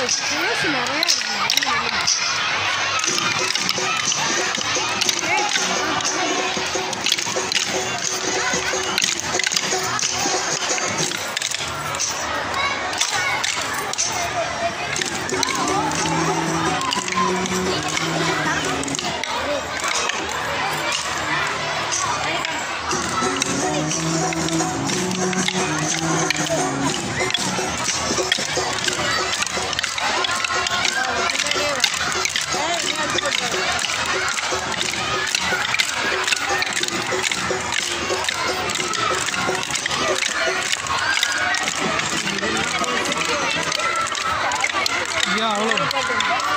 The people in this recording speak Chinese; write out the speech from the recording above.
이렇게해서 말. Obrigado.